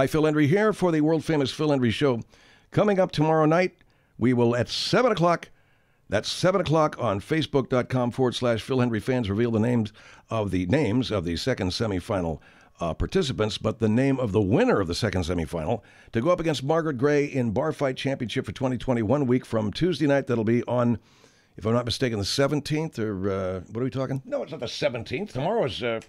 Hi, Phil Hendrie here for the world famous Phil Hendrie Show. Coming up tomorrow night, we will at 7 o'clock. That's 7 o'clock on Facebook.com forward slash Phil Hendrie fans reveal the names of the names of the second semifinal uh, participants, but the name of the winner of the second semifinal to go up against Margaret Gray in Bar Fight Championship for 2020, one week from Tuesday night. That'll be on, if I'm not mistaken, the 17th or uh, what are we talking? No, it's not the 17th. Tomorrow's. Uh,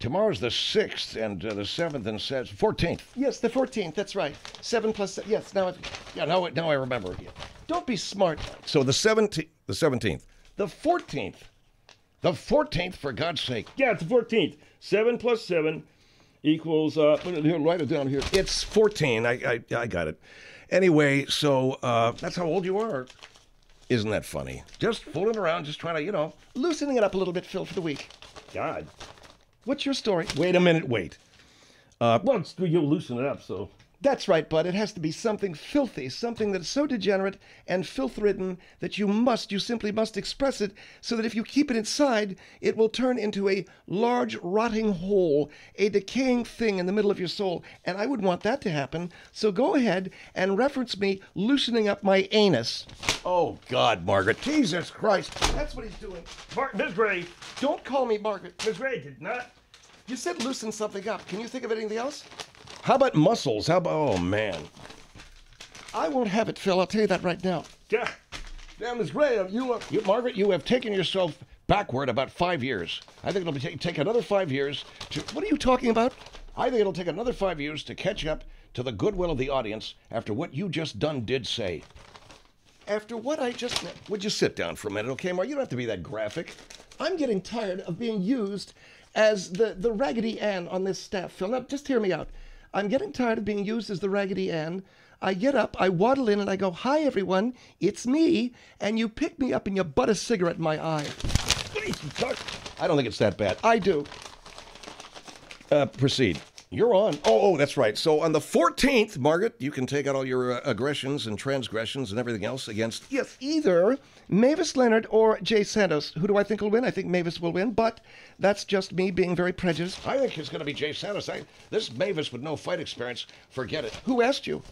Tomorrow's the 6th and uh, the 7th and says 14th. Yes, the 14th. That's right. Seven plus. se- Yes. Now. It, Yeah, now, now I remember. don't be smart. So the 17th, the 17th, the 14th, the 14th, for God's sake. Yeah, it's the 14th. 7 plus 7 equals, uh, here, write it down here. It's 14. I, I, I got it. Anyway, so uh, that's how old you are. Isn't that funny? Just fooling around, just trying to, you know. Loosening it up a little bit, Phil, for the week. God. What's your story? Wait a minute, wait. Uh, well, it's, you'll loosen it up, so. That's right, Bud. It has to be something filthy, something that is so degenerate and filth ridden that you must, you simply must express it so that if you keep it inside, it will turn into a large, rotting hole, a decaying thing in the middle of your soul. And I wouldn't want that to happen. So go ahead and reference me loosening up my anus. Oh, God, Margaret. Jesus Christ. That's what he's doing. Mar- Miss Gray. Don't call me Margaret. Miss Gray did not. You said loosen something up. Can you think of anything else? How about muscles? How about, oh, man. I won't have it, Phil. I'll tell you that right now. Yeah. Damn, Miss Gray, you, uh, you, Margaret, you have taken yourself backward about five years. I think it'll be take, take another five years to. What are you talking about? I think it'll take another five years to catch up to the goodwill of the audience after what you just done did say. After what I just. Would you sit down for a minute, okay, Mark? You don't have to be that graphic. I'm getting tired of being used as the, the Raggedy Ann on this staff, Phil. Now, just hear me out. I'm getting tired of being used as the Raggedy Ann. I get up, I waddle in, and I go, Hi, everyone, it's me. And you pick me up and you butt a cigarette in my eye. I don't think it's that bad. I do. Uh, proceed. You're on. Oh, oh, that's right. So on the 14th, Margaret, you can take out all your uh, aggressions and transgressions and everything else against. Yes, either Mavis Leonard or Jay Santos. Who do I think will win? I think Mavis will win, but that's just me being very prejudiced. I think it's going to be Jay Santos. I, this Mavis with no fight experience, forget it. Who asked you?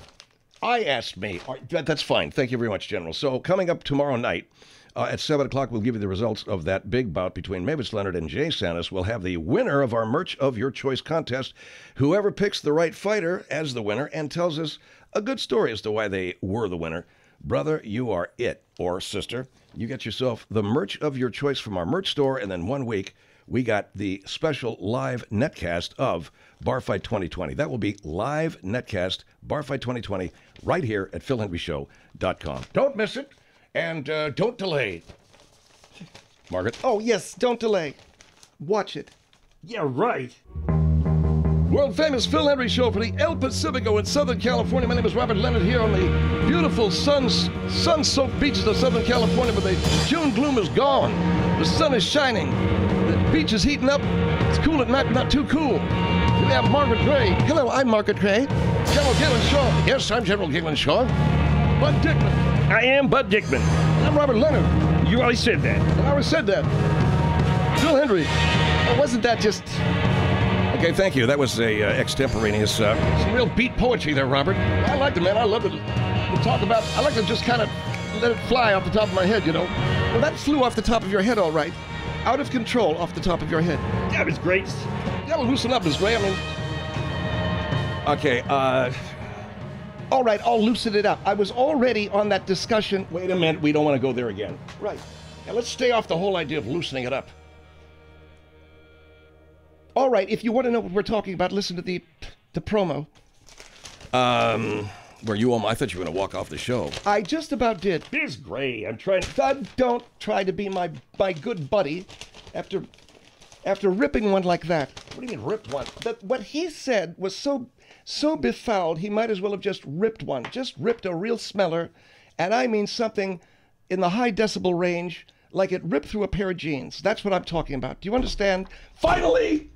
I asked me. Right, that- that's fine. Thank you very much, General. So coming up tomorrow night uh, at 7 o'clock, we'll give you the results of that big bout between Mavis Leonard and Jay Santos. We'll have the winner of our Merch of Your Choice contest. Whoever picks the right fighter as the winner and tells us a good story as to why they were the winner. Brother, you are it. Or sister, you get yourself the Merch of Your Choice from our merch store. And then one week, we got the special live netcast of Barfight 2020. That will be live netcast Barfight 2020 right here at philhendrieshow.com. Don't miss it and uh, don't delay. Margaret? Oh, yes, don't delay. Watch it. Yeah, right. World famous Phil Hendrie Show for the El Pacifico in Southern California. My name is Robert Leonard here on the beautiful sun sun soaked beaches of Southern California, but the June gloom is gone. The sun is shining. The beach is heating up. It's cool at night, but not too cool. We have Margaret Gray, Hello, I'm Margaret Gray. General Galen Shaw. Yes, I'm General Galen Shaw. Bud Dickman. I am Bud Dickman. I'm Robert Leonard. You already said that. I already said that. Phil Hendrie. Oh, wasn't that just. Okay, thank you. That was a uh, extemporaneous, uh, some real beat poetry there, Robert. I liked it, man. I love it. To talk about, I like to just kind of let it fly off the top of my head, you know. Well, that flew off the top of your head, all right. Out of control off the top of your head. That was great. Well, loosen up, Miss Gray. I mean, okay. Uh, All right, I'll loosen it up. I was already on that discussion. wait a minute. We don't want to go there again. Right. Now, let's stay off the whole idea of loosening it up. All right, if you want to know what we're talking about, listen to the the promo. Um, were you? Um, I thought you were going to walk off the show. I just about did. Miss Gray, I'm trying. Doug, don't try to be my my good buddy after after ripping one like that. What do you mean, ripped one? That what he said was so so befouled, he might as well have just ripped one. Just ripped a real smeller, and I mean something in the high decibel range, like it ripped through a pair of jeans. That's what I'm talking about. Do you understand? Finally.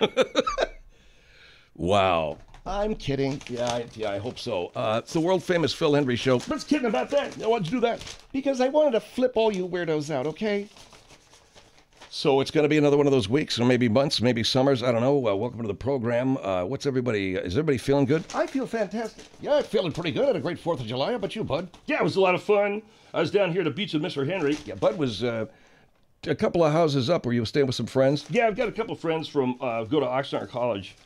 wow. I'm kidding. Yeah, I, yeah, I hope so. Uh, it's the world famous Phil Hendrie show. What's kidding about that? Now, why'd you do that? Because I wanted to flip all you weirdos out, okay? So it's going to be another one of those weeks, or maybe months, maybe summers. I don't know. Uh, welcome to the program. Uh, what's everybody? Is everybody feeling good? I feel fantastic. Yeah, I'm feeling pretty good. Had a great Fourth of July. How about you, Bud? Yeah, it was a lot of fun. I was down here at the beach with Mr. Hendrie. Yeah, Bud was uh, a couple of houses up where you were staying with some friends. Yeah, I've got a couple of friends from uh, go to Oxnard College.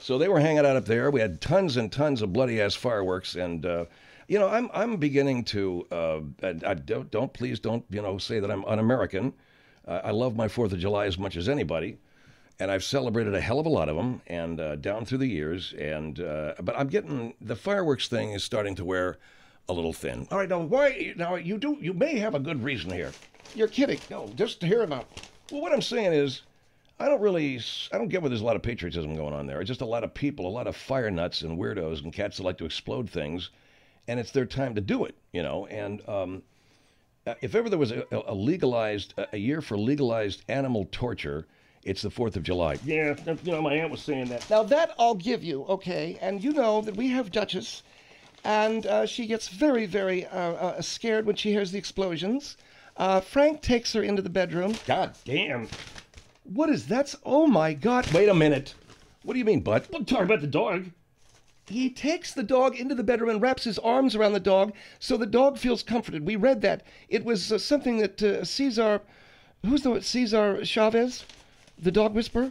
So they were hanging out up there. We had tons and tons of bloody ass fireworks, and uh, you know, I'm I'm beginning to. Uh, I, I don't don't please don't you know say that I'm un-American. Uh, I love my Fourth of July as much as anybody, and I've celebrated a hell of a lot of them, and uh, down through the years. And uh, but I'm getting the fireworks thing is starting to wear a little thin. All right, now why? Now you do. You may have a good reason here. You're kidding. No, just to hear about. Well, what I'm saying is, I don't really, I don't get where there's a lot of patriotism going on there. It's just a lot of people, a lot of fire nuts and weirdos and cats that like to explode things, and it's their time to do it, you know. And um, uh, if ever there was a, a legalized, a year for legalized animal torture, it's the Fourth of July. Yeah, you know, my aunt was saying that. Now that I'll give you, okay? And you know that we have Duchess, and uh, she gets very, very uh, uh, scared when she hears the explosions. Uh, Frank takes her into the bedroom. God damn. What is that? Oh my God! Wait a minute. What do you mean, Bud? Don't talk about the dog. He takes the dog into the bedroom and wraps his arms around the dog so the dog feels comforted. We read that. It was uh, something that uh, Cesar, who's the Cesar Chavez, the dog whisperer?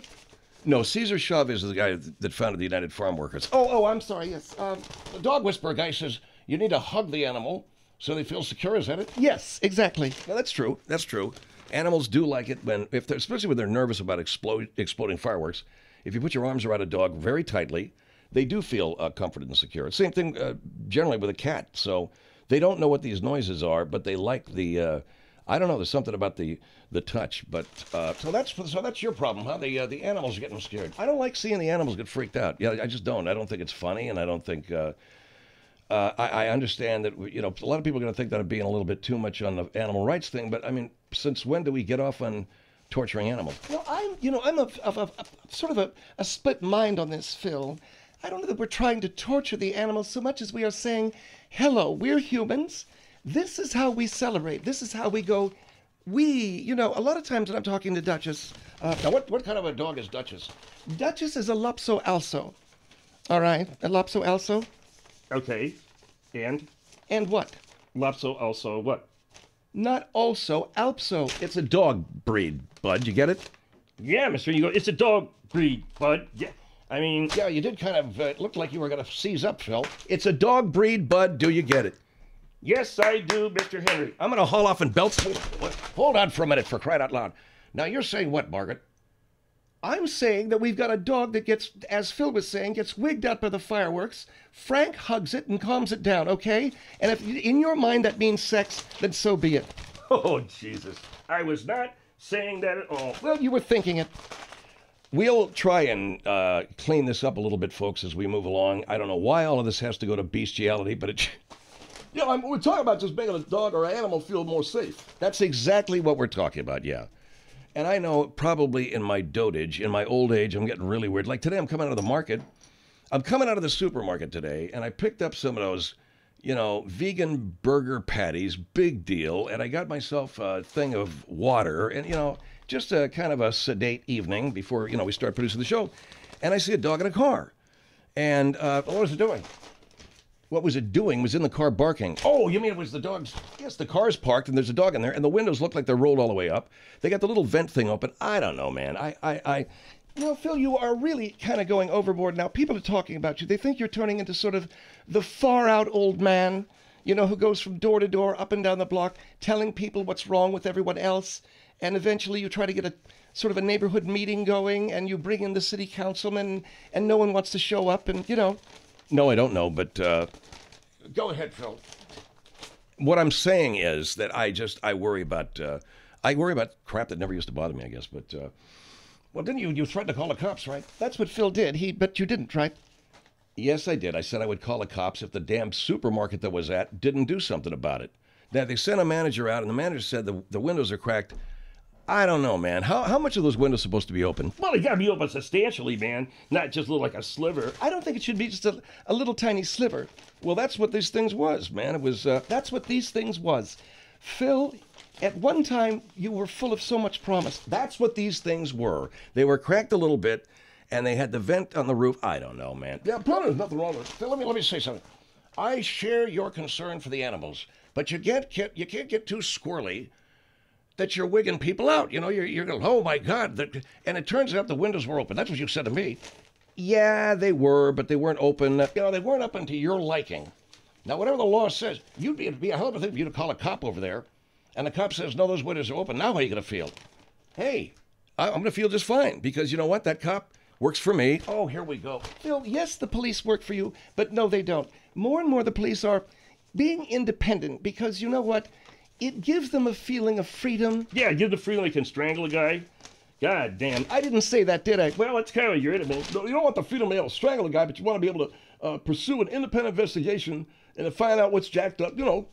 No, Cesar Chavez is the guy that founded the United Farm Workers. Oh, oh, I'm sorry. Yes. Um, The dog whisperer guy says you need to hug the animal so they feel secure. Is that it? yes, exactly. No, that's true. That's true. Animals do like it when, if they're, especially when they're nervous about explode, exploding fireworks. If you put your arms around a dog very tightly, they do feel uh, comforted and secure. Same thing uh, generally with a cat. So they don't know what these noises are, but they like the. Uh, I don't know. There's something about the the touch, but uh, so that's so that's your problem, huh? The uh, the animals are getting scared. I don't like seeing the animals get freaked out. Yeah, I just don't. I don't think it's funny, and I don't think. Uh, uh, I, I understand that you know a lot of people are going to think that I'm being a little bit too much on the animal rights thing, but I mean, since when do we get off on torturing animals? Well, I'm, you know, I'm of, of, of, of sort of a, a split mind on this, Phil. I don't know that we're trying to torture the animals so much as we are saying, hello, we're humans. This is how we celebrate. This is how we go. We, you know, a lot of times when I'm talking to Duchess, uh, Now, what what kind of a dog is Duchess? Duchess is a Lopso Also. All right, a Lupso Also. Okay. And And what? Lopso also what? Not also, Alpso. It's a dog breed, Bud. You get it? Yeah, Mister, you go. It's a dog breed, bud. Yeah. I mean, Yeah, you did kind of. Uh, it looked like you were going to seize up, Phil. It's a dog breed, Bud. Do you get it? Yes, I do, Mister Hendrie. I'm going to haul off and belt. Hold on for a minute, for crying out loud. Now you're saying what, Margaret? I'm saying that we've got a dog that gets, as Phil was saying, gets wigged out by the fireworks. Frank hugs it and calms it down, okay? And if in your mind that means sex, then so be it. Oh Jesus! I was not saying that at all. Well, you were thinking it. We'll try and uh, clean this up a little bit, folks, as we move along. I don't know why all of this has to go to bestiality, but it. You know, I'm, we're talking about just making a dog or an animal feel more safe. That's exactly what we're talking about, yeah. And I know probably in my dotage, in my old age, I'm getting really weird. Like today, I'm coming out of the market. I'm coming out of the supermarket today, and I picked up some of those, you know, vegan burger patties, big deal. And I got myself a thing of water, and, you know, just a kind of a sedate evening before, you know, we start producing the show. And I see a dog in a car. And uh, what was it doing? What was it doing? Was in the car barking. Oh, you mean it was the dog's? Yes, the car's parked and there's a dog in there, and the windows look like they're rolled all the way up. They got the little vent thing open. I don't know, man. I, I, I. Well, Phil, you are really kind of going overboard now. People are talking about you. They think you're turning into sort of the far out old man, you know, who goes from door to door, up and down the block, telling people what's wrong with everyone else. And eventually you try to get a sort of a neighborhood meeting going and you bring in the city councilman and no one wants to show up and, you know. No, I don't know, but uh, Go ahead, Phil. what I'm saying is that I just I worry about uh, I worry about crap that never used to bother me, I guess. But uh, Well, didn't you? You threatened to call the cops, right? That's what Phil did. He, but you didn't, right? yes, I did. I said I would call the cops if the damn supermarket that was at didn't do something about it. Now they sent a manager out, and the manager said the the windows are cracked. I don't know, man. How how much are those windows supposed to be open? Well, they got to be open substantially, man. Not just look like a sliver. I don't think it should be just a, a little tiny sliver. Well, that's what these things was, man. It was. Uh, That's what these things was. Phil, At one time, you were full of so much promise. That's what these things were. They were cracked a little bit, and they had the vent on the roof. I don't know, man. Yeah, probably there's nothing wrong with it. Phil, Let me let me say something. I share your concern for the animals, but you can't get you can't get too squirrely that you're wigging people out. You know, you're you're going, oh my God, that, and it turns out the windows were open. That's what you said to me. Yeah, they were, but they weren't open. You know, they weren't open to your liking. Now, whatever the law says, you'd be it'd be a hell of a thing for you to call a cop over there, and the cop says, no, those windows are open. Now, how are you going to feel? Hey, I, I'm going to feel just fine because you know what? That cop works for me. Oh, here we go. Phil, yes, the police work for you, but no, they don't. More and more, the police are being independent because you know what? It gives them a feeling of freedom. Yeah, give the freedom they can strangle a guy. God damn. I didn't say that, did I? Well, that's kind of your man. No, you don't want the freedom to be able to strangle a guy, but you want to be able to uh, pursue an independent investigation and to find out what's jacked up. You know,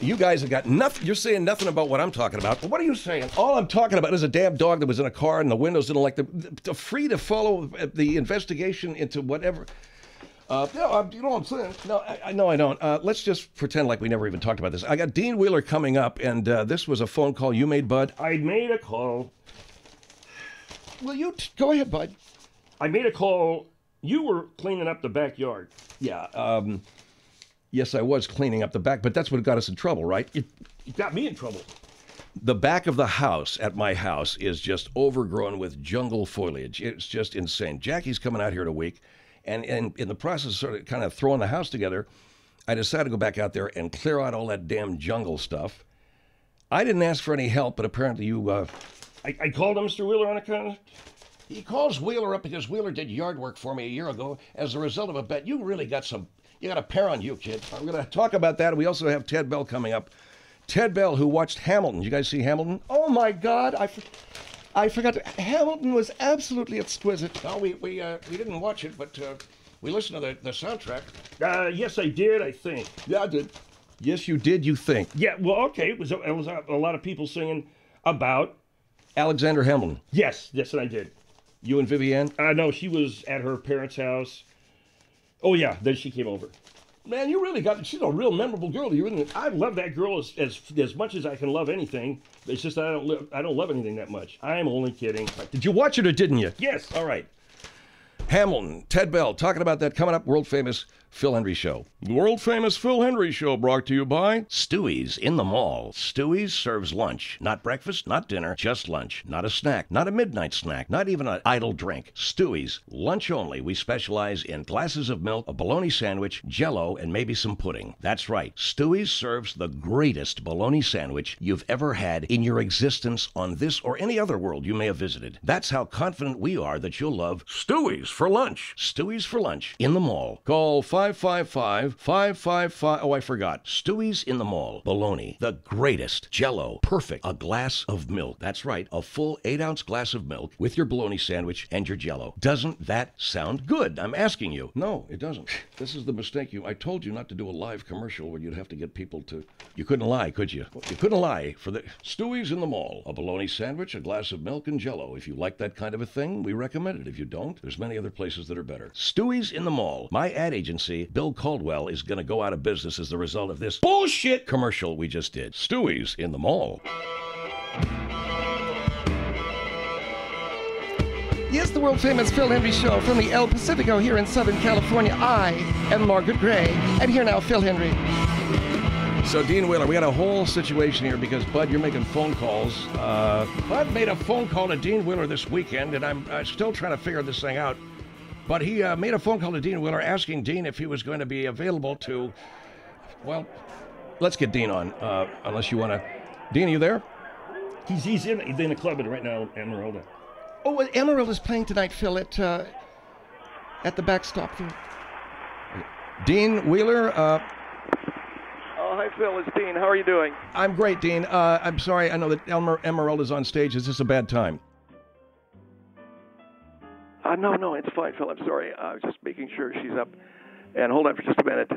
you guys have got nothing. You're saying nothing about what I'm talking about. What are you saying? All I'm talking about is a damn dog that was in a car and the windows didn't like the, the free to follow the investigation into whatever. Uh, no, I, you know what I'm saying? No, I, I no, I don't. Uh, let's just pretend like we never even talked about this. I got Dean Wheeler coming up, and uh, this was a phone call you made, Bud. I made a call. Well, you t- go ahead, bud. I made a call. You were cleaning up the backyard. Yeah. Um, yes, I was cleaning up the back, but that's what got us in trouble, right? It, it got me in trouble. The back of the house at my house is just overgrown with jungle foliage. It's just insane. Jackie's coming out here in a week, and, and in the process of sort of kind of throwing the house together, I decided to go back out there and clear out all that damn jungle stuff. I didn't ask for any help, but apparently you. Uh, I, I called Mr. Wheeler, on account. he calls Wheeler up because Wheeler did yard work for me a year ago as a result of a bet. You really got some. You got a pair on you, kid. I'm going to talk about that. We also have Ted Bell coming up. Ted Bell, who watched Hamilton. You guys see Hamilton? Oh my God, I, I forgot. To- Hamilton was absolutely exquisite. No, we we uh, we didn't watch it, but uh, we listened to the, the soundtrack. Uh, yes, I did, I think. Yeah, I did. Yes, you did. You think Yeah, well, okay. It was, it was a, a lot of people singing about. Alexander Hamilton? Yes, yes, and I did. You and Vivienne? Uh, no, she was at her parents' house. Oh, yeah, then she came over. Man, you really got. She's a real memorable girl to you, isn't it? I love that girl as, as as much as I can love anything. It's just I don't I don't love anything that much. I'm only kidding. Did you watch it or didn't you? Yes. All right. Hamilton, Ted Bell, talking about that coming up. World famous Phil Hendrie Show. The world famous Phil Hendrie Show brought to you by Stewie's in the mall. Stewie's serves lunch, not breakfast, not dinner, just lunch. Not a snack, not a midnight snack, not even an idle drink. Stewie's, lunch only. We specialize in glasses of milk, a bologna sandwich, jello, and maybe some pudding. That's right. Stewie's serves the greatest bologna sandwich you've ever had in your existence on this or any other world you may have visited. That's how confident we are that you'll love Stewie's for lunch. Stewie's for lunch in the mall. Call 555 555. Oh, I forgot. Stewie's in the mall. Bologna. The greatest. Jello. Perfect. A glass of milk. That's right. A full eight ounce glass of milk with your bologna sandwich and your jello. Doesn't that sound good? I'm asking you. No, it doesn't. This is the mistake you. I told you not to do a live commercial where you'd have to get people to. You couldn't lie, could you? You couldn't lie for the. Stewie's in the mall. A bologna sandwich, a glass of milk, and jello. If you like that kind of a thing, we recommend it. If you don't, there's many other places that are better. Stewie's in the mall. My ad agency, Bill Caldwell, is going to go out of business as a result of this bullshit commercial we just did. Stewie's in the mall. Yes, the world famous Phil Hendrie Show from the El Pacifico here in Southern California. I am Margaret Gray, and here now, Phil Hendrie. So, Dean Wheeler, we got a whole situation here because, Bud, you're making phone calls. Uh, Bud made a phone call to Dean Wheeler this weekend, and I'm uh, still trying to figure this thing out. But he uh, made a phone call to Dean Wheeler asking Dean if he was going to be available to. Well, let's get Dean on, uh, unless you want to. Dean, are you there? He's he's in he's in the club right now, Emeralda. Oh, well, Emerald is playing tonight, Phil, at uh, at the backstop. There. Dean Wheeler, uh, Oh, hi, Phil. It's Dean. How are you doing? I'm great, Dean. Uh, I'm sorry. I know that Elmer Emerald is on stage. Is this a bad time? Uh, no, no, it's fine, Phil. I'm sorry. I was just making sure she's up. And hold on for just a minute.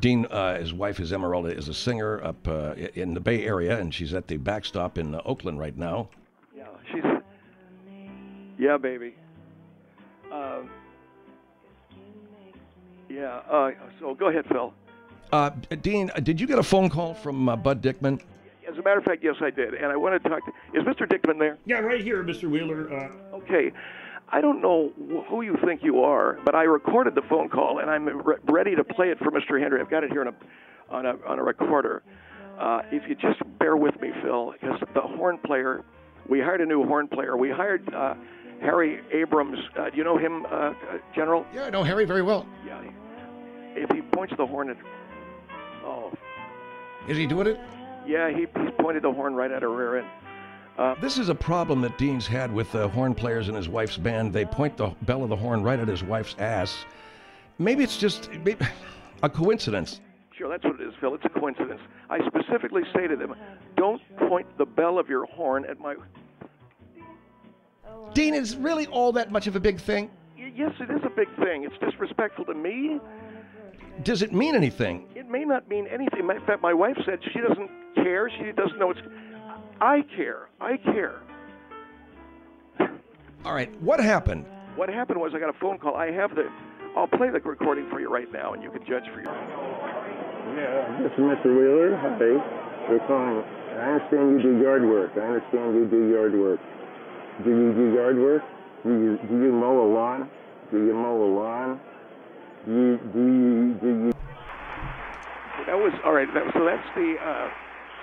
Dean, uh, his wife is Emeralda, is a singer up uh, in the Bay Area, and she's at the backstop in uh, Oakland right now. Yeah, she's. Yeah, baby. Um, yeah. Uh, so go ahead, Phil. Uh, Dean, uh, did you get a phone call from uh, Bud Dickman? As a matter of fact, yes, I did. And I want to talk to. Is Mr. Dickman there? Yeah, right here, Mr. Wheeler. Uh, Okay. I don't know who you think you are, but I recorded the phone call and I'm re- ready to play it for Mr. Hendrie. I've got it here on a on a on a recorder. Uh, if you just bear with me, Phil, because the horn player, we hired a new horn player. We hired uh, Harry Abrams. Uh, do you know him, uh, uh, General? Yeah, I know Harry very well. Yeah. If he points the horn at, oh, Is he doing it? yeah, he he's pointed the horn right at her rear end. Uh, this is a problem that Dean's had with the horn players in his wife's band. They point the bell of the horn right at his wife's ass. Maybe it's just maybe, a coincidence. Sure, that's what it is, Phil. It's a coincidence. I specifically say to them, don't point the bell of your horn at my. Dean, is really all that much of a big thing? Y- Yes, it is a big thing. It's disrespectful to me. Does it mean anything? It may not mean anything. In fact, my wife said she doesn't care. She doesn't know it's. I care. I care. All right, what happened? What happened was I got a phone call. I have the. I'll play the recording for you right now, and you can judge for yourself. Yeah, this is Mr. Wheeler. Hi. You're calling. I understand you do yard work. I understand you do yard work. Do you do yard work? Do you do you mow a lawn? Do you mow a lawn? Do you do you do you That was all right. That, so that's the uh,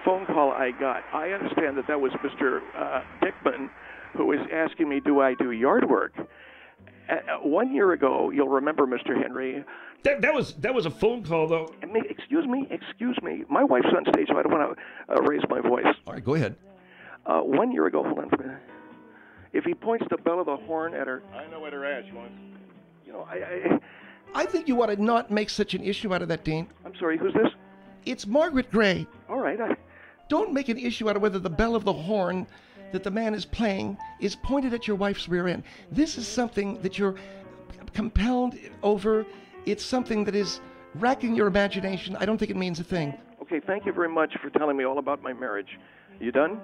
phone call I got. I understand that that was Mr. Uh, Dickman, who was asking me, "Do I do yard work?" Uh, uh, one year ago, you'll remember, Mr. Hendrie. that, that was that was a phone call though. and me- Excuse me, excuse me. My wife's on stage, so I don't want to uh, raise my voice. All right, go ahead. Uh, one year ago, hold on for a minute. If he points the bell of the horn at her, I know what her ass wants. you know, I, I, I think you ought to not make such an issue out of that, Dean. I'm sorry. Who's this? It's Margaret Gray. All right. I, Don't make an issue out of whether the bell of the horn that the man is playing is pointed at your wife's rear end. This is something that you're compelled over. It's something that is racking your imagination. I don't think it means a thing. okay. Thank you very much for telling me all about my marriage. You done?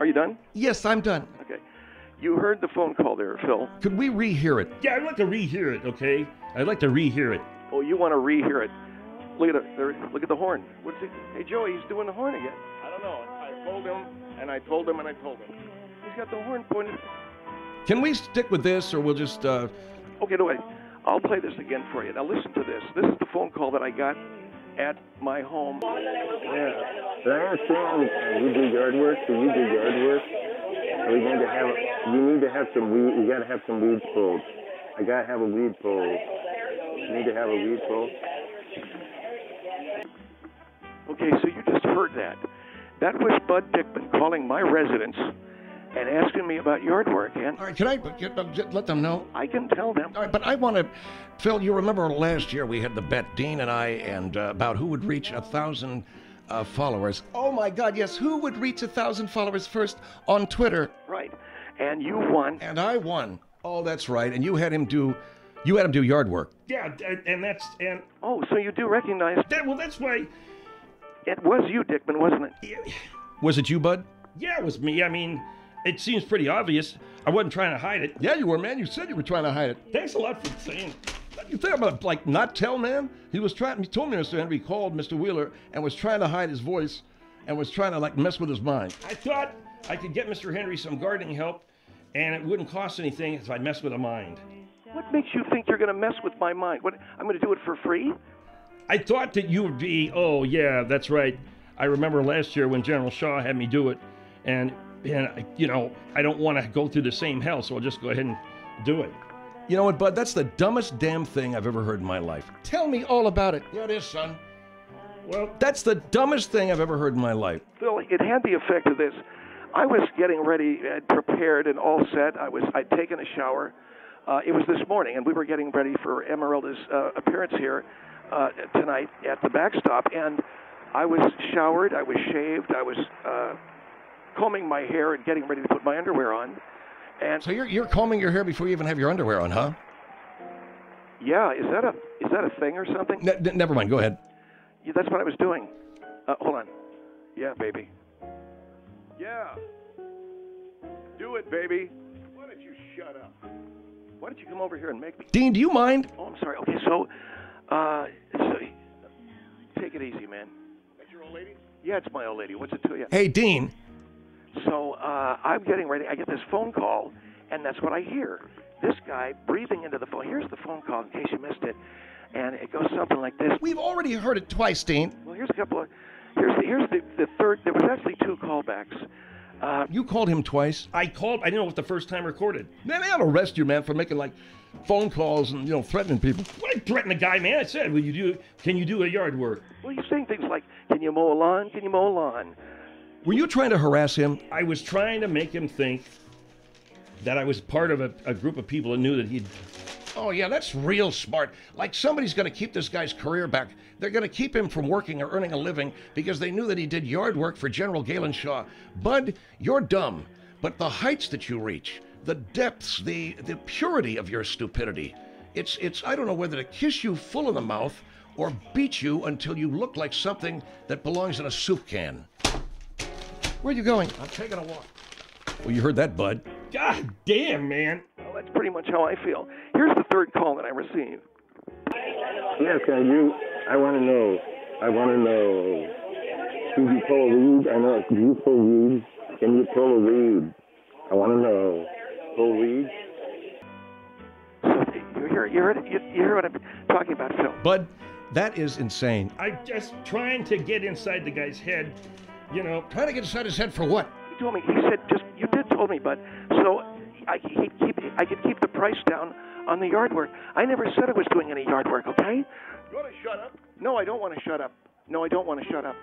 Are you done? Yes, I'm done. Okay. You heard the phone call there, Phil. Could we rehear it? Yeah, I'd like to rehear it. Okay, I'd like to rehear it. Oh, you want to rehear it? Look at it. There, look at the horn. What's he? Hey, Joey, he's doing the horn again. I don't know. I told him, and I told him, and I told him. He's got the horn pointed. Can we stick with this, or we'll just? Uh, Okay, no wait. I'll play this again for you. Now listen to this. This is the phone call that I got at my home. Yeah. But I understand uh, you do yard work. Do you do yard work? We need to have. You need to have some weed. You got to have some weeds pulled. I gotta have a weed pulled. You need to have a weed pulled. Okay, so you just heard that. That was Bud Dickman calling my residence and asking me about yard work, and All right, can I get, let them know? I can tell them. all right, but I want to, Phil. You remember last year we had the bet, Dean and I, and uh, about who would reach a thousand uh, followers. Oh my God, yes. Who would reach a thousand followers first on Twitter? Right. And you won. And I won. Oh, that's right. And you had him do, you had him do yard work. Yeah, and, and that's and Oh, so you do recognize that. Well, that's why. It was you, Dickman, wasn't it? Yeah, Was it you, Bud? yeah, it was me. I mean, it seems pretty obvious. I wasn't trying to hide it. Yeah, you were, man. You said you were trying to hide it. Thanks a lot for saying. it. You think I'm gonna like not tell, man? He was trying. He told me Mr. Hendrie called Mr. Wheeler and was trying to hide his voice, and was trying to like mess with his mind. I thought I could get Mr. Hendrie some gardening help, and it wouldn't cost anything if I messed with a mind. What makes you think you're going to mess with my mind? What? I'm going to do it for free? I thought that you would be. Oh yeah, that's right. I remember last year when General Shaw had me do it, and and you know I don't want to go through the same hell, so I'll just go ahead and do it. You know what, Bud? That's the dumbest damn thing I've ever heard in my life. Tell me all about it. Yeah, it is, son. Well, That's the dumbest thing I've ever heard in my life. Phil, it had the effect of this. I was getting ready and prepared and all set. I was I'd taken a shower. Uh, it was this morning, and we were getting ready for Emeralda's uh, appearance here uh, tonight at the backstop. And I was showered, I was shaved, I was uh, combing my hair and getting ready to put my underwear on. And So you're you're combing your hair before you even have your underwear on, huh? yeah, is that a is that a thing or something? Ne- ne- never mind. Go ahead. Yeah, that's what I was doing. Uh, hold on. Yeah, baby. Yeah. Do it, baby. Why don't you shut up? Why don't you come over here and make me? Dean, do you mind? Oh, I'm sorry. Okay, so, uh, so take it easy, man. That's your old lady? Yeah, it's my old lady. What's it to you? Hey, Dean. So uh, I'm getting ready. I get this phone call, and that's what I hear. This guy breathing into the phone. Here's the phone call in case you missed it, and it goes something like this. We've already heard it twice, Dean. Well, here's a couple of. Here's the here's the, the third. There was actually two callbacks. Uh, You called him twice. I called. I didn't know it was the first time recorded. Man, they ought to arrest you, man, for making like phone calls and you know threatening people. What I threatened the guy, man. I said, "Will you do? Can you do a yard work?" well, he's saying things like, "Can you mow a lawn? Can you mow a lawn?" Were you trying to harass him? I was trying to make him think that I was part of a, a group of people that knew that he'd. Oh yeah, that's real smart. Like somebody's going to keep this guy's career back. They're going to keep him from working or earning a living because they knew that he did yard work for General Galen Shaw. Bud, you're dumb, but the heights that you reach, the depths, the the purity of your stupidity, it's it's I don't know whether to kiss you full in the mouth or beat you until you look like something that belongs in a soup can. Where are you going? I'm taking a walk. Well, you heard that, Bud. God damn, man. Well, that's pretty much how I feel. Here's the third call that I received. Yes, and you, I want to know, I want to know, do you pull a weed? I know, do you pull weed? Can you pull a weed? I want to know. Pull weed? You hear you heard you, you hear what I'm talking about, Phil? Bud, that is insane. I'm just trying to get inside the guy's head. You know, Trying to get inside his head for what? He told me. He said just you did told me, but so I he keep I could keep the price down on the yard work. I never said I was doing any yard work. Okay? You want to shut up? No, I don't want to shut up. No, I don't want to shut up.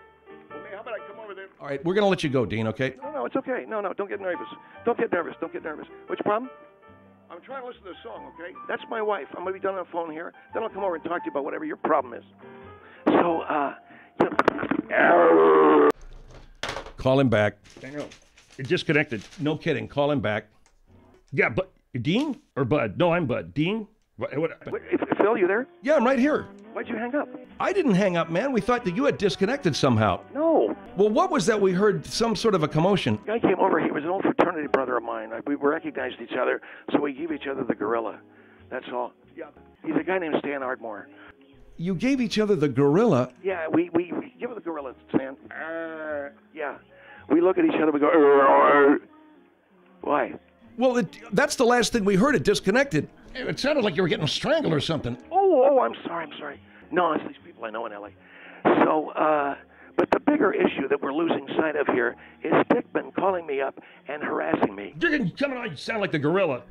Okay, how about I come over there? All right, we're going to let you go, Dean, okay? No, no, it's okay. No, no, don't get nervous. Don't get nervous. Don't get nervous. What's your problem? I'm trying to listen to a song, okay? That's my wife. I'm gonna be done on the phone here. Then I'll come over and talk to you about whatever your problem is. So, uh, you know, Call him back. I know. It disconnected. No kidding. Call him back. Yeah, but Dean or Bud? No, I'm Bud. Dean? What? what Wait, if- You there? Yeah, I'm right here. Why'd you hang up? I didn't hang up, man. We thought that you had disconnected somehow. No. Well, what was that? We heard some sort of a commotion. guy came over. He was an old fraternity brother of mine. We recognized each other, so we gave each other the gorilla. That's all. Yeah. He's a guy named Stan Ardmore. You gave each other the gorilla. Yeah, we we, we give him the gorilla, Stan. Uh, yeah. We look at each other. We go. "Uh, Why? Well, it, that's the last thing we heard. It disconnected. It sounded like you were getting strangled or something. Oh, oh, I'm sorry. I'm sorry. No, it's these people I know in L.A. So, uh, but the bigger issue that we're losing sight of here is Dickman calling me up and harassing me. You're coming on. You sound like the gorilla.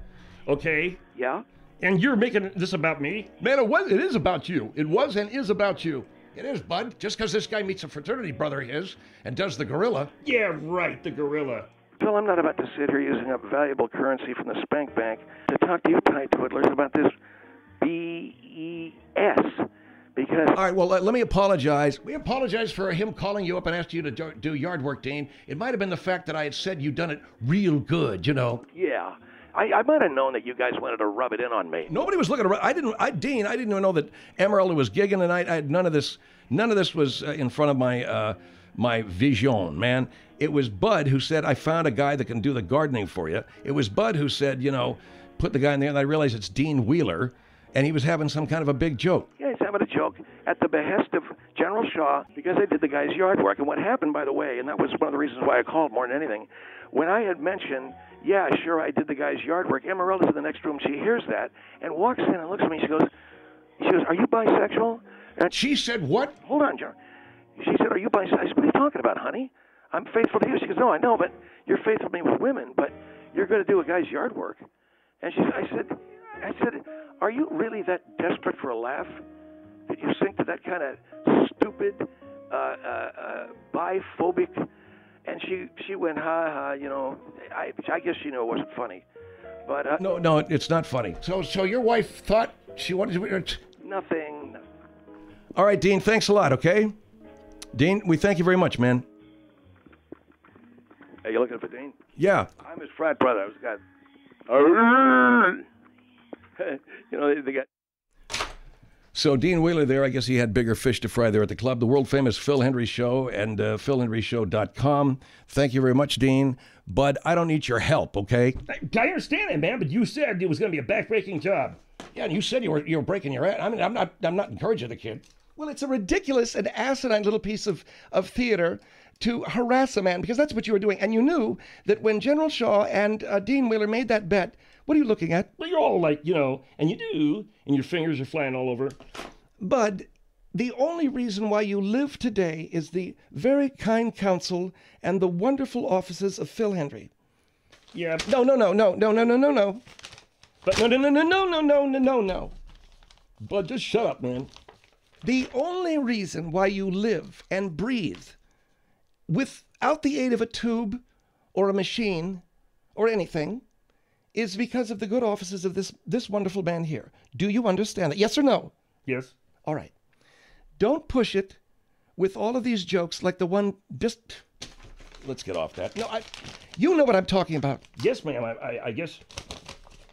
Okay. Yeah. And you're making this about me? Man, it was. It is about you. It was and is about you. It is, Bud. Just because this guy meets a fraternity brother of his and does the gorilla. Yeah, right. The gorilla. Phil, I'm not about to sit here using up valuable currency from the Spank Bank to talk to you tight twiddlers about this BES. Because All right, well, let, let me apologize. We apologize for him calling you up and asking you to do, yard work, Dean. It might have been the fact that I had said you'd done it real good, you know. yeah, I, I might have known that you guys wanted to rub it in on me. Nobody was looking around. I didn't. I Dean. I didn't even know that Emerald was gigging tonight. I had none of this. None of this was uh, in front of my uh, my vision, man. It was Bud who said, "I found a guy that can do the gardening for you." It was Bud who said, "You know, put the guy in there." And I realized it's Dean Wheeler, and he was having some kind of a big joke. Yeah, he's having a joke at the behest of General Shaw because I did the guy's yard work. And what happened, by the way, and that was one of the reasons why I called more than anything, when I had mentioned, yeah, sure, I did the guy's yard work, Emeralda's in the next room. She hears that and walks in and looks at me. She goes, she goes, are you bisexual? And She said, "What?" hold on, John. She said, are you bisexual? I said, what are you talking about, honey? I'm faithful to you. She goes, no, I know, but you're faithful to me with women, but you're going to do a guy's yard work. And she, I said, I said, are you really that desperate for a laugh that you sink to that kind of stupid, uh, uh, uh, biphobic? And she, she went, ha ha, you know. I, I guess she knew it wasn't funny, but uh, No, no, it's not funny. So, so your wife thought she wanted to. nothing. All right, Dean. Thanks a lot. Okay, Dean. We thank you very much, man. Are you looking for Dean? Yeah. I'm his frat brother. I was got. you know, they, they got. So Dean Wheeler there, I guess he had bigger fish to fry there at the club. The world famous Phil Hendrie Show and uh, philhendrieshow.com. Thank you very much, Dean. Bud, I don't need your help, okay? I, I understand that, man, but you said it was going to be a backbreaking job. Yeah, and you said you were you were breaking your ass. I mean, I'm not I'm not encouraging the kid. Well, it's a ridiculous and asinine little piece of, of theater to harass a man because that's what you were doing. And you knew that when General Shaw and uh, Dean Wheeler made that bet, what are you looking at? Well, you're all like, you know, and you do, and your fingers are flying all over. Bud, the only reason why you live today is the very kind counsel and the wonderful offices of Phil Hendrie. Yeah, No, no, no, no, no, no, no, no, no. but No, no, no, no, no, no, no, no, no, no. but just shut up, man. The only reason why you live and breathe without the aid of a tube or a machine or anything is because of the good offices of this, this wonderful man here. Do you understand that? Yes or no? Yes. All right. Don't push it with all of these jokes like the one just. Let's get off that. No, I. You know what I'm talking about. Yes, ma'am. I, I, I guess.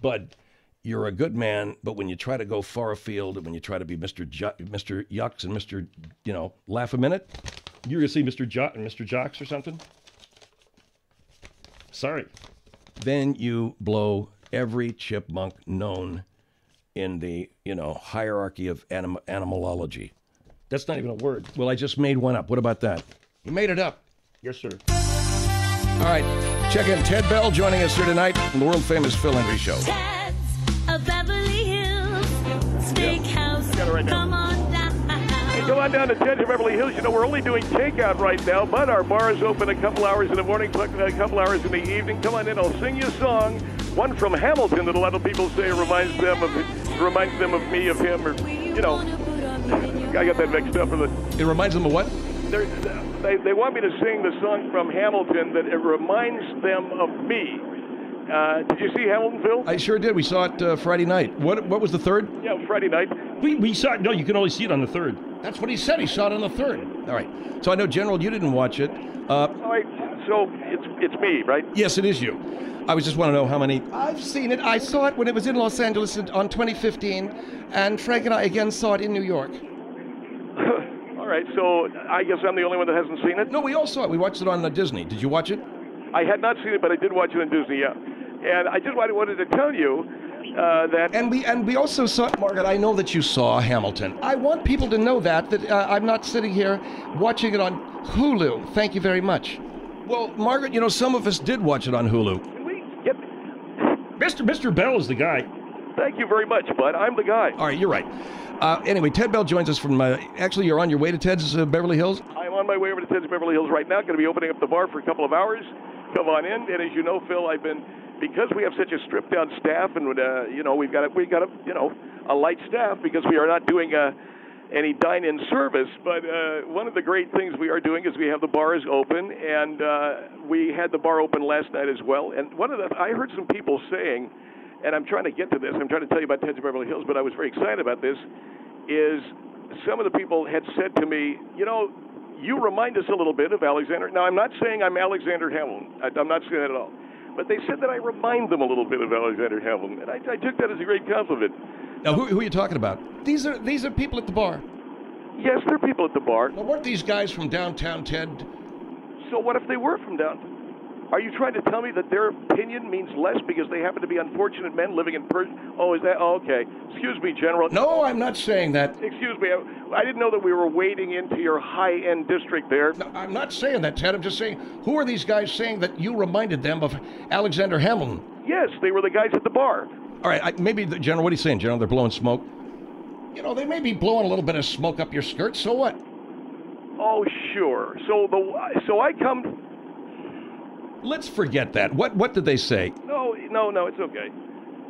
Bud, you're a good man, but when you try to go far afield and when you try to be Mr. Mr. Yucks and Mr. You know, laugh a minute, You're gonna see Mr. Jo- Mr. Jocks or something. Sorry. then you blow every chipmunk known in the you know hierarchy of anim- animalology. That's not even a word. Well, I just made one up. What about that? You made it up. Yes, sir. All right, check in Ted Bell joining us here tonight on the world famous Phil Hendrie Show. Ted's of Beverly Hills Steakhouse. Got it right now. Come on down. Go on down to Ted's of Beverly Hills. You know, we're only doing takeout right now, but our bar is open a couple hours in the morning, a couple hours in the evening. Come on in, I'll sing you a song. One from Hamilton that a lot of people say reminds them of reminds them of me, of him, or you know, I got that mixed up with it. It reminds them of what? They they want me to sing the song from Hamilton that it reminds them of me. Uh, did you see Hamilton, Phil? I sure did. We saw it uh, Friday night. What What was the third? yeah, Friday night. We, we saw no. You can only see it on the third. That's what he said. He saw it on the third. All right. So I know, General, you didn't watch it. Uh, All right, so it's it's me, right? yes, it is you. I was just want to know how many. I've seen it. I saw it when it was in Los Angeles on 2015, and Frank and I again saw it in New York. All right, so I guess I'm the only one that hasn't seen it. No, we all saw it. We watched it on uh, Disney. Did you watch it? I had not seen it, but I did watch it on Disney. Yeah, and I just wanted wanted to tell you uh, that And we and we also saw Margaret, I know that you saw Hamilton. I want people to know that that uh, I'm not sitting here watching it on Hulu. Thank you very much. Well, Margaret, you know, some of us did watch it on Hulu. Can we get. Mr. Mr. Bell is the guy. Thank you very much, bud. I'm the guy. All right, you're right. Uh, anyway, Ted Bell joins us from. Uh, actually, you're on your way to Ted's uh, Beverly Hills. I'm on my way over to Ted's Beverly Hills right now. Going to be opening up the bar for a couple of hours. Come on in. And as you know, Phil, I've been because we have such a stripped down staff, and uh, you know we've got a, we got a you know a light staff because we are not doing uh any dine-in service. But uh, one of the great things we are doing is we have the bars open, and uh, we had the bar open last night as well. And one of the I heard some people saying, and I'm trying to get to this. I'm trying to tell you about Ted's Beverly Hills, but I was very excited about this. Is some of the people had said to me, you know, you remind us a little bit of Alexander. Now, I'm not saying I'm Alexander Hamilton. I'm not saying that at all. But they said that I remind them a little bit of Alexander Hamilton, and I, I took that as a great compliment. Now, who, who are you talking about? These are these are people at the bar. Yes, they're people at the bar. Well, weren't these guys from downtown, Ted? So what if they were from downtown? Are you trying to tell me that their opinion means less because they happen to be unfortunate men living in Persian? Oh, is that oh, okay? Excuse me, General. No, I'm not saying that. Excuse me. I, I didn't know that we were wading into your high-end district there. No, I'm not saying that, Ted. I'm just saying, who are these guys saying that you reminded them of Alexander Hamilton? Yes, they were the guys at the bar. All right, I, maybe the general. What are you saying, General? They're blowing smoke. You know, they may be blowing a little bit of smoke up your skirt. So what? Oh, sure. So the so I come. Let's forget that. What What did they say? No, no, no. It's okay.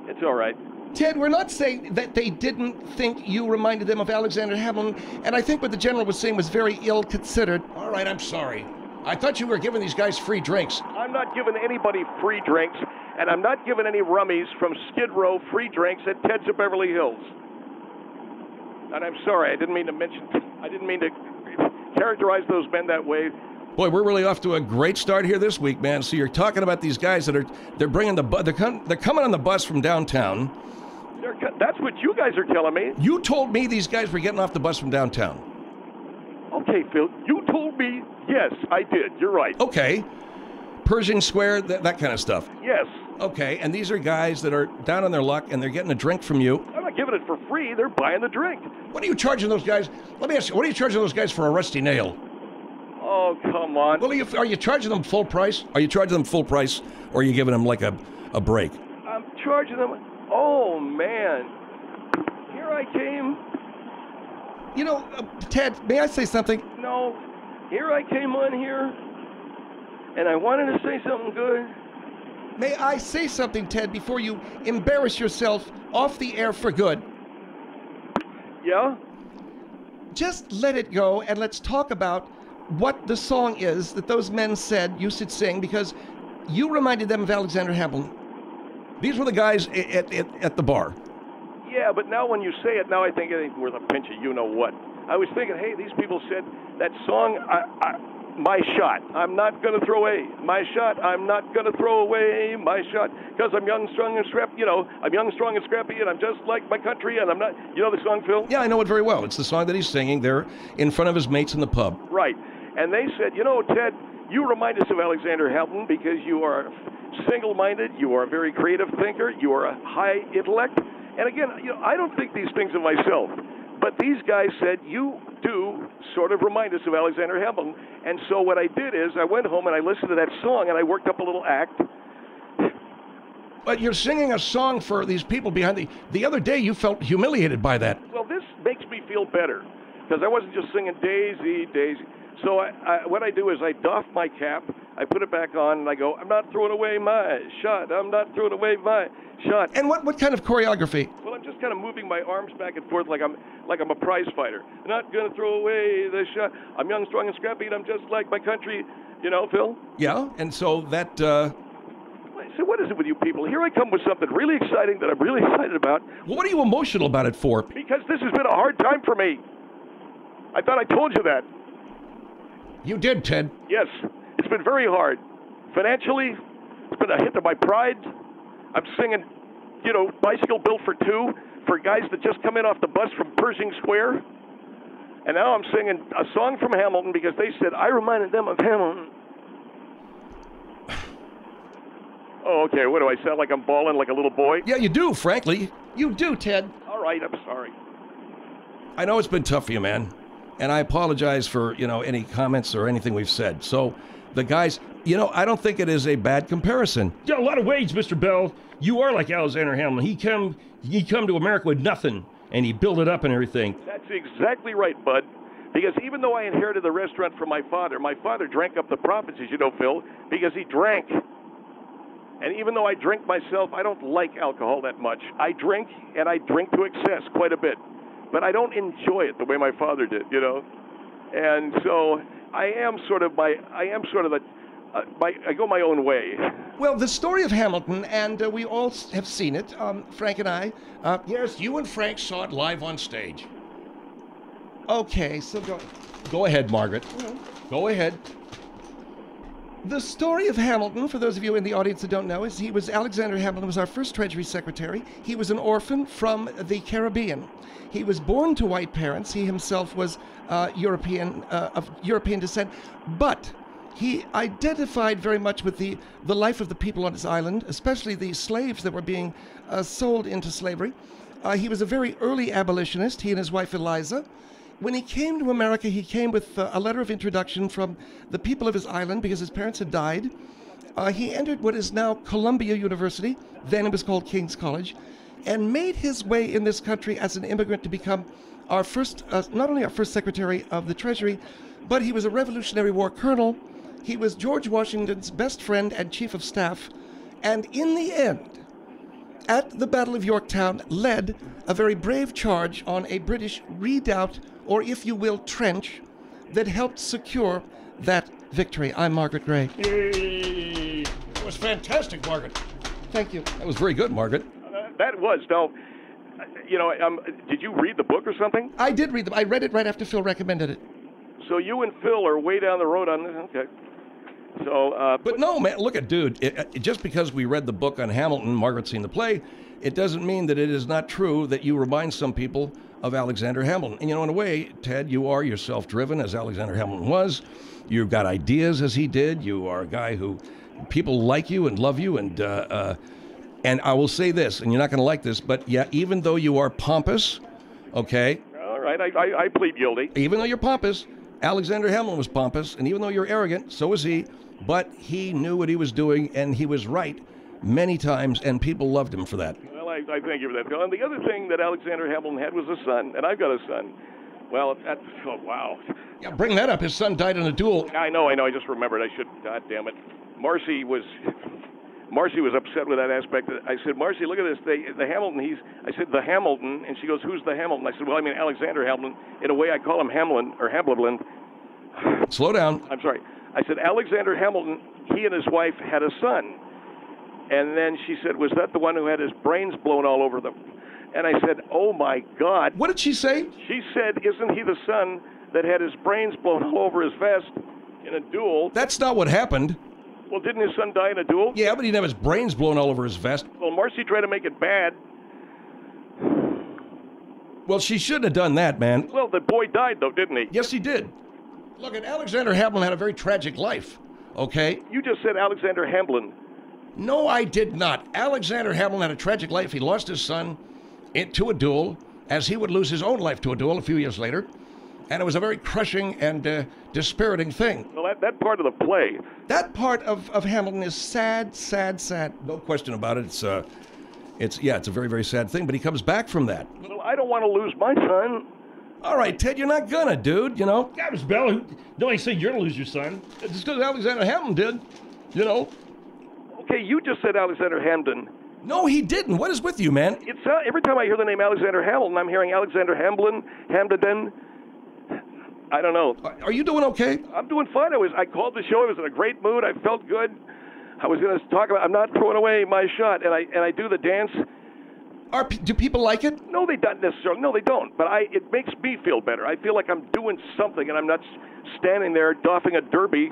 It's all right. Ted, we're not saying that they didn't think you reminded them of Alexander Hamilton, and I think what the general was saying was very ill considered. All right, I'm sorry. I thought you were giving these guys free drinks. I'm not giving anybody free drinks, and I'm not giving any rummies from Skid Row free drinks at Ted's of Beverly Hills. And I'm sorry, I didn't mean to mention, I didn't mean to characterize those men that way. Boy, we're really off to a great start here this week, man. So you're talking about these guys that are they're bringing the bu- they're, com- they're coming on the bus from downtown. They're, that's what you guys are telling me. You told me these guys were getting off the bus from downtown. Okay, Phil, you told me. Yes, I did. You're right. Okay, Pershing Square, that, that kind of stuff. Yes. Okay, and these are guys that are down on their luck and they're getting a drink from you. I'm not giving it for free. They're buying the drink. What are you charging those guys? Let me ask you, what are you charging those guys for a rusty nail? Oh, come on. Well, are you, are you charging them full price? Are you charging them full price or are you giving them like a, a break? I'm charging them. Oh, man. Here I came. You know, uh, Ted, may I say something? No. Here I came on here. And I wanted to say something good. May I say something, Ted, before you embarrass yourself off the air for good? Yeah? Just let it go and let's talk about what the song is that those men said you should sing because you reminded them of Alexander Hamilton. These were the guys at, at, at the bar. Yeah, but now when you say it, now I think it ain't worth a pinch of you know what. I was thinking, hey, these people said that song, I, I, my shot. I'm not going to throw away my shot. I'm not going to throw away my shot because I'm young, strong, and scrappy. You know, I'm young, strong, and scrappy, and I'm just like my country. And I'm not. You know the song, Phil? Yeah, I know it very well. It's the song that he's singing there in front of his mates in the pub. Right. And they said, you know, Ted, you remind us of Alexander Hamilton because you are single-minded, you are a very creative thinker, you are a high intellect. And again, you know, I don't think these things of myself, but these guys said you do sort of remind us of Alexander Hamilton. And so what I did is I went home and I listened to that song and I worked up a little act. But you're singing a song for these people behind the. The other day, you felt humiliated by that. Well, this makes me feel better because I wasn't just singing Daisy, Daisy. So I, I, what I do is I doff my cap, I put it back on, and I go, I'm not throwing away my shot. I'm not throwing away my shot. And what, what kind of choreography? Well, I'm just kind of moving my arms back and forth like I'm like I'm a prize fighter. I'm not gonna throw away the shot. I'm young, strong, and scrappy, and I'm just like my country. You know, Phil. Yeah, and so that. Uh, So what is it with you people? Here I come with something really exciting that I'm really excited about what are you emotional about it for? because this has been a hard time for me. I thought I told you that. You did, Ted. Yes, it's been very hard. Financially, it's been a hit to my pride. I'm singing, you know, Bicycle Built for Two for guys that just come in off the bus from Pershing Square. And now I'm singing a song from Hamilton because they said I reminded them of Hamilton. Oh, okay. What do I sound like? I'm bawling like a little boy? Yeah, you do, frankly. You do, Ted. All right, I'm sorry. I know it's been tough for you, man. And I apologize for, you know, any comments or anything we've said. So, the guys, you know, I don't think it is a bad comparison. Yeah, a lot of ways, Mr. Bell. You are like Alexander Hamilton. He come he come to America with nothing and he built it up and everything. That's exactly right, Bud. Because even though I inherited the restaurant from my father, my father drank up the profits, as you know, Phil, because he drank. And even though I drink myself, I don't like alcohol that much. I drink, and I drink to excess quite a bit. But I don't enjoy it the way my father did, you know? And so I am sort of my, I am sort of the, uh, my, I go my own way. Well, the story of Hamilton, and uh, we all have seen it, um, Frank and I. Uh, Yes, you and Frank saw it live on stage. okay, so go. Go ahead, Margaret. Go ahead. The story of Hamilton, for those of you in the audience that don't know, is he was Alexander Hamilton was our first Treasury Secretary. He was an orphan from the Caribbean. He was born to white parents. He himself was uh, European uh, of European descent, but he identified very much with the, the life of the people on his island, especially the slaves that were being uh, sold into slavery. Uh, he was a very early abolitionist, he and his wife Eliza. When he came to America, he came with uh, a letter of introduction from the people of his island because his parents had died. Uh, he entered what is now Columbia University, then it was called King's College, and made his way in this country as an immigrant to become our first, uh, not only our first Secretary of the Treasury, but he was a Revolutionary War colonel. He was George Washington's best friend and chief of staff, and in the end, at the Battle of Yorktown, led a very brave charge on a British redoubt, or if you will, trench, that helped secure that victory. I'm Margaret Gray. It was fantastic, Margaret. Thank you. That was very good, Margaret. Uh, that was now, uh, you know, um, did you read the book or something? I did read them. I read it right after Phil recommended it. So you and Phil are way down the road on this. Okay. So, uh, But no, man, look at dude. It, it- just because we read the book on Hamilton, Margaret's seen the play, it doesn't mean that it is not true that you remind some people of Alexander Hamilton. And you know, in a way, Ted, you are yourself driven as Alexander Hamilton was. You've got ideas as he did. You are a guy who people like you and love you, and uh, uh, and I will say this, and you're not going to like this, but yeah, even though you are pompous, okay, All right, I, I, I plead guilty. even though you're pompous, Alexander Hamilton was pompous, and even though you're arrogant, so was he. But he knew what he was doing, and he was right many times, and people loved him for that. I, I thank you for that, Phil. And the other thing that Alexander Hamilton had was a son, and I've got a son. Well, that's oh wow. Yeah, bring that up. His son died in a duel. I know, I know. I just remembered. I should. God damn it. Marcy was. Marcy was upset with that aspect. I said, Marcy, look at this. They, the Hamilton. He's. I said the Hamilton, and she goes, Who's the Hamilton? I said, Well, I mean Alexander Hamilton. In a way, I call him Hamlin or Hamblin. Slow down. I'm sorry. I said Alexander Hamilton. He and his wife had a son, and then she said, Was that the one who had his brains blown all over them? And I said, Oh my God. What did she say? She said, Isn't he the son that had his brains blown all over his vest in a duel? That's not what happened. Well, didn't his son die in a duel? Yeah, but he didn't have his brains blown all over his vest. Well, Marcy tried to make it bad. Well, she shouldn't have done that, man. Well, the boy died, though, didn't he? Yes, he did. Look, at Alexander Hamilton had a very tragic life. Okay? You just said Alexander Hamblin. No, I did not. Alexander Hamilton had a tragic life. He lost his son into a duel, as he would lose his own life to a duel a few years later. And it was a very crushing and uh, dispiriting thing. Well, that, that part of the play. That part of, of Hamilton is sad, sad, sad. No question about it. It's uh, it's yeah, it's a very, very sad thing. But he comes back from that. Well, I don't want to lose my son. All right, Ted, you're not gonna, dude. You know, Yeah, Miss Bell, who- nobody said you're going to lose your son. it's because Alexander Hamilton did. You know. Okay, you just said Alexander Hamden. No, he didn't. What is with you, man? It's uh, every time I hear the name Alexander Hamilton, I'm hearing Alexander Hamblin, Hamden. I don't know. Are- Are you doing okay? I'm doing fine. I was. I called the show. I was in a great mood. I felt good. I was going to talk about. I'm not throwing away my shot, and I and I do the dance. Are do people like it? No, they don't necessarily. No, they don't. But I, it makes me feel better. I feel like I'm doing something, and I'm not standing there doffing a derby.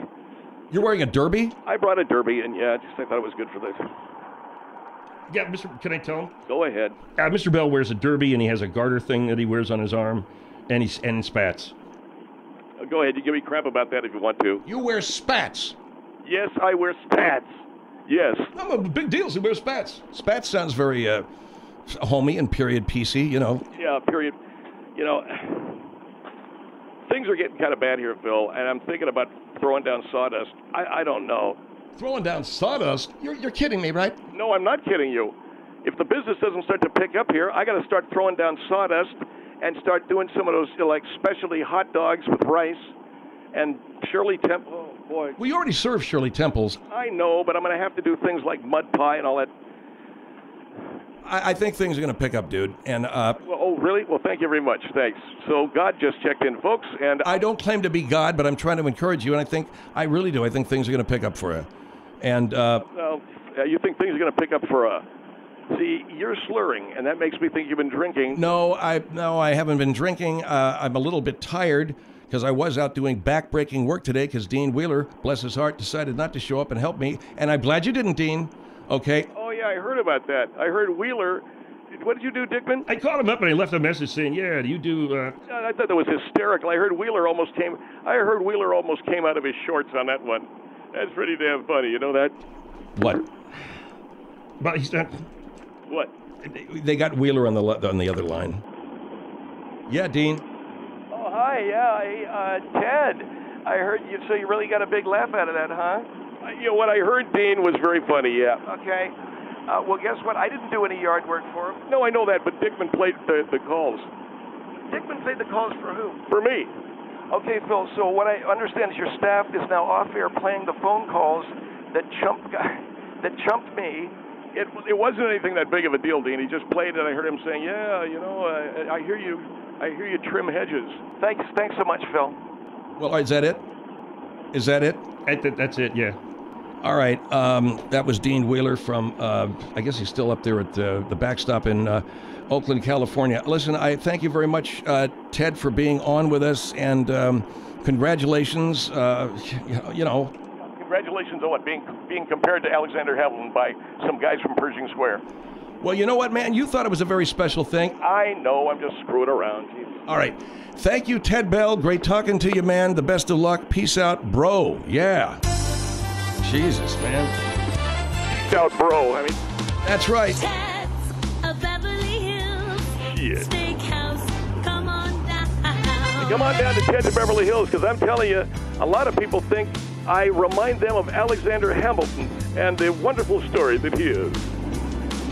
You're wearing a derby? I brought a derby, and yeah, I just I thought it was good for this. Yeah, Mr. Can I tell him? Go ahead. Uh, Mr. Bell wears a derby and he has a garter thing that he wears on his arm, and he's and spats. Uh, Go ahead. You give me crap about that if you want to. You wear spats. Yes, I wear spats. Yes. I'm a big deal. So wear spats. Spats sounds very uh, homey and period PC. You know. Yeah. Period. You know, things are getting kind of bad here, Phil, and I'm thinking about throwing down sawdust. I, I don't know. Throwing down sawdust. You're, you're kidding me, right? No, I'm not kidding you. If the business doesn't start to pick up here, I got to start throwing down sawdust and start doing some of those like specialty hot dogs with rice and Shirley Temple. Oh boy, We already serve Shirley Temples. I know, but I'm going to have to do things like mud pie and all that. I, I think things are going to pick up, dude. And uh, Well, oh, really? Well, thank you very much. Thanks. So God just checked in, folks, and I don't claim to be God, but I'm trying to encourage you. And I think I really do. I think things are going to pick up for you. And uh, well, uh, you think things are going to pick up for a. See, you're slurring, and that makes me think you've been drinking. No, I no, I haven't been drinking. Uh, I'm a little bit tired because I was out doing backbreaking work today. Because Dean Wheeler, bless his heart, decided not to show up and help me, and I'm glad you didn't, Dean. Okay, Oh yeah, I heard about that. I heard Wheeler. What did you do, Dickman? I called him up and I left a message saying, "Yeah, do you do?" Uh, I thought that was hysterical. I heard Wheeler almost came. I heard Wheeler almost came out of his shorts on that one. That's pretty damn funny. You know that? what? but he's not. What? They got Wheeler on the le- on the other line. Yeah, Dean. Oh hi, yeah, I, uh, Ted. I heard you. So you really got a big laugh out of that, huh? you know what I heard, Dean, was very funny. Yeah. Okay. Uh, well, guess what? I didn't do any yard work for him. No, I know that, but Dickman played the, the calls. Dickman played the calls for who? For me. Okay, Phil. So what I understand is your staff is now off air playing the phone calls that chump guy, that chumped me. It it wasn't anything that big of a deal, Dean. He just played it. I heard him saying, "Yeah, you know, I, I hear you. I hear you trim hedges." Thanks, thanks so much, Phil. Well, is that it? Is that it? I that's it. Yeah. All right. Um, that was Dean Wheeler from, uh, I guess he's still up there at uh, the backstop in uh, Oakland, California. Listen, I thank you very much, uh, Ted, for being on with us, and um, congratulations. Uh, you know, Congratulations on what being being compared to Alexander Hamilton by some guys from Pershing Square. well, you know what, man? You thought it was a very special thing. I know. I'm just screwing around. Jeez. All right. Thank you, Ted Bell. Great talking to you, man. The best of luck. Peace out, bro. Yeah. Jesus, man. Shout, bro. I mean, That's right. Ted's of Beverly Hills. Shit. Steakhouse. Come on down. come on down to Ted to Beverly Hills because I'm telling you, a lot of people think I remind them of Alexander Hamilton and the wonderful story that he is.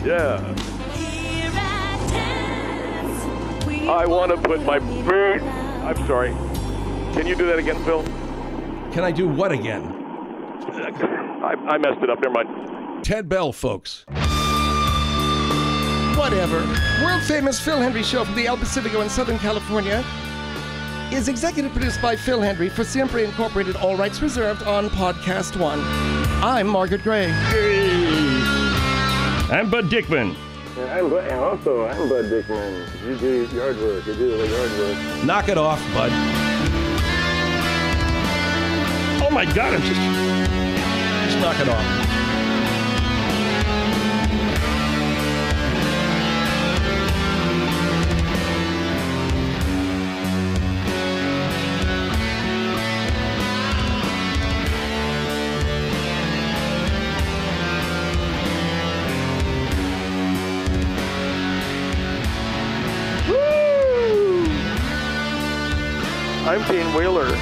Yeah. Here at Ted's, we I want to put my won't feet. allow- I'm sorry. Can you do that again, Phil? Can I do what again? I, I messed it up. Never mind. Ted Bell, folks. Whatever. World famous Phil Hendrie show from the El Pacifico in Southern California is executive produced by Phil Hendrie for Siempre Incorporated, all rights reserved on Podcast One. I'm Margaret Gray. I'm Bud Dickman. And, I'm, Bud- and also, I'm Bud Dickman. You do yard work. You do the yard work. Knock it off, bud. Oh my God, I'm just. Just knock it off. I'm Dean Wheeler.